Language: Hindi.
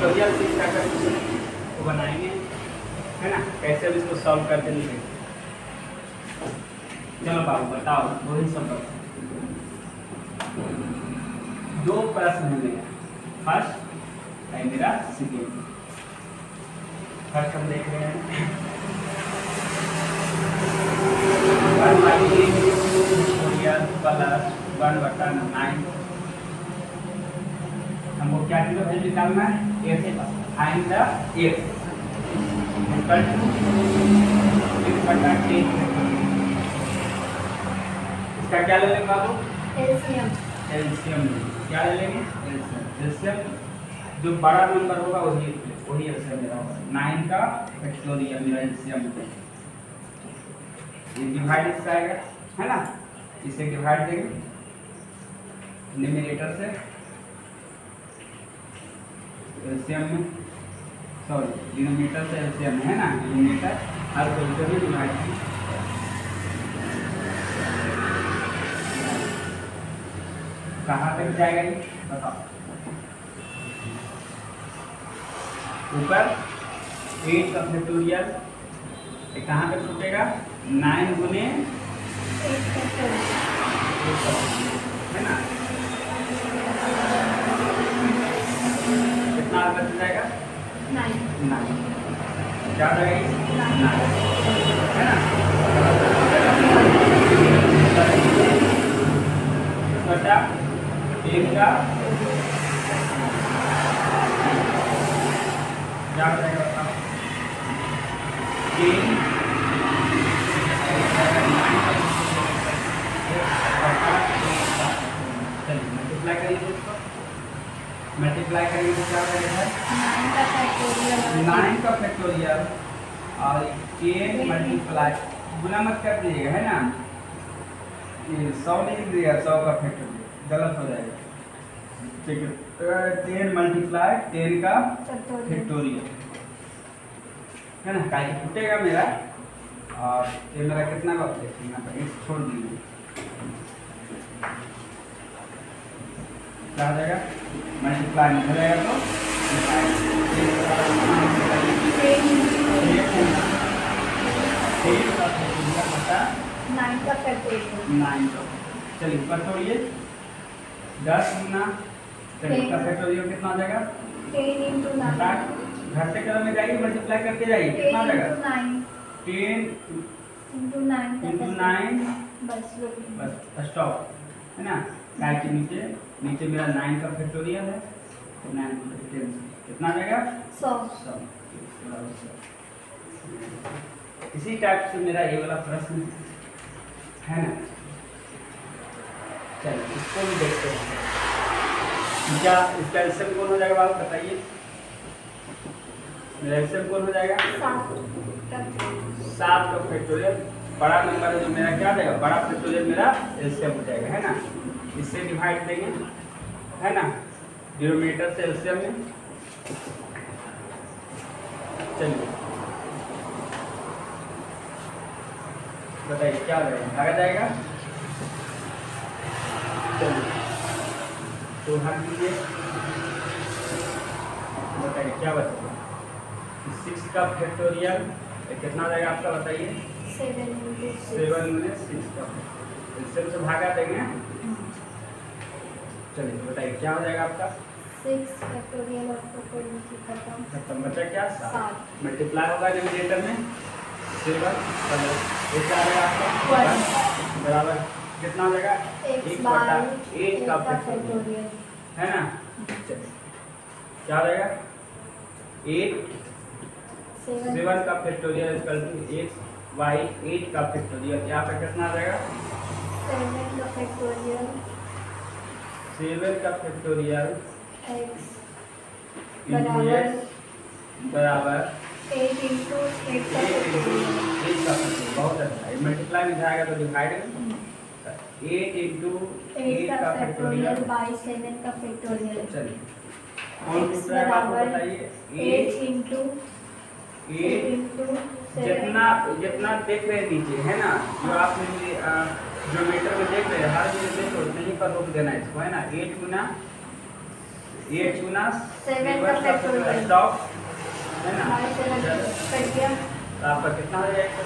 फैक्टोरियल से क्या करेंगे वो बनाएँगे, है ना? कैसे भी इसको सॉल्व करके लिखेंगे चलो बाबू, बताओ, वही सब बताओ। दो प्रश्न मिले फ़र्स्ट है मेरा सेकेंड फ़र्स्ट हम देख रहे हैं। वन बाई प्लस वन बटा नाइन क्या वैल्यू निकालना है? द एक्स इक्वल टू बटा टेन इसका क्या ले लेंगे बाबू एलसीएम एलसीएम क्या ले लेंगे एलसीएम एलसीएम जो बड़ा नंबर होगा वही वही एलसीएम मेरा होगा नाइन का फैक्टोरियल मेरा एलसीएम ये डिवाइड आएगा, है ना? इसे डिवाइड देंगे। न्यूमरेटर से एलसीएम में? सॉरी डिनोमिनेटर से एलसीएम है ना? डिनोमिनेटर हर कैलकुलेटर में डिवाइड कहाँ तक जाएगा ये? बताओ। ऊपर एट का फैक्टोरियल कहाँ तक छूटेगा? नाइन गुने है ना कितना बच जाएगा नाइन नाइन क्या हो जाएगा नाइन है ना बटा एक का क्या हो जाएगा बताओ तीन चलिए मल्टीप्लाई करिए दोस्तों मल्टीप्लाई करिए तो क्या हो जाएगा नाइन का फैक्टोरियल का और टेन मल्टीप्लाई गुना मत कर दीजिएगा है ना? ये सौ नहीं लिख दिएगा सौ का फैक्टोरियल गलत हो जाएगा। ठीक है टेन मल्टीप्लाई टेन का फैक्टोरियल है ना? काहे कि फूटेगा मेरा? और ये मेरा कितना का यहाँ छोड़ दीजिए। क्या हो जाएगा मल्टीप्लाई में हो जाएगा तो का चलिए ऊपर छोड़िए दस गुना चलिए इसका फैक्टोरियल कितना हो जाएगा? टेन इंटू घटा नाइन घटते में जाइए मल्टीप्लाई करते जाइए कितना हो जाएगा? Ten into nine into nine बस बस स्टॉप है ना? नाइन के नीचे। नीचे मेरा नाइन का फैक्टोरियल है। तो नाइन टेन कितना आ जाएगा सौ। सौ। इसी टाइप से मेरा ये वाला प्रश्न है ना? चलिए इसको भी देखते हैं। क्या इसका एल्सियम कौन हो जाएगा बाबू बताइए? मेरा एल्सियम कौन हो जाएगा? सात। का फैक्टोरियल बड़ा नंबर है जो मेरा, क्या देगा? बड़ा फैक्टोरियल मेरा एलसीएम हो जाएगा, है ना? इससे डिवाइड देंगे, है ना? डिनोमिनेटर से एलसीएम में। चलिए। बताइए, क्या जाएगा? भागा जाएगा? चलिए। तो भाग दीजिए बताइए, क्या बचेगा सिक्स का फैक्टोरियल कितना आ जाएगा आपका बताइए? सेवन में सिक्स का। इससे से भागा देंगे? चलिए बताइए क्या हो जाएगा आपका? सिक्स फैक्टोरियल खत्म। खत्म बचा क्या? सात। मल्टीप्लाई होगा में? सेवन ये क्या आपका? बराबर। कितना हो जाएगा? एक बटा एक का फैक्टोरियल है ना? चलिए। क्या हो जाएगा एट सेवन। का factorial equal to x y eight का फैक्टोरियल। यहाँ पे कितना आ जाएगा? सेवन का फैक्टोरियल। सेवन का फैक्टोरियल एक्स बराबर बराबर एट इंटू एट का फैक्टोरियल। एट का फैक्टोरियल। बहुत अच्छा। मल्टीप्लाई में जाएगा तो डिवाइड एट इंटू एट का फैक्टोरियल बाई सेवन का फैक्टोरियल। चलिए। कौन बराबर एट इंटू एट जितना जितना देख रहे हैं नीचे है ना? जो आप जो मीटर में देख रहे हैं हर चीज़ देखो नहीं पर रोक देना इसको है ना? एट गुना एट गुना स्टॉप है ना? आपका कितना हो जाएगा?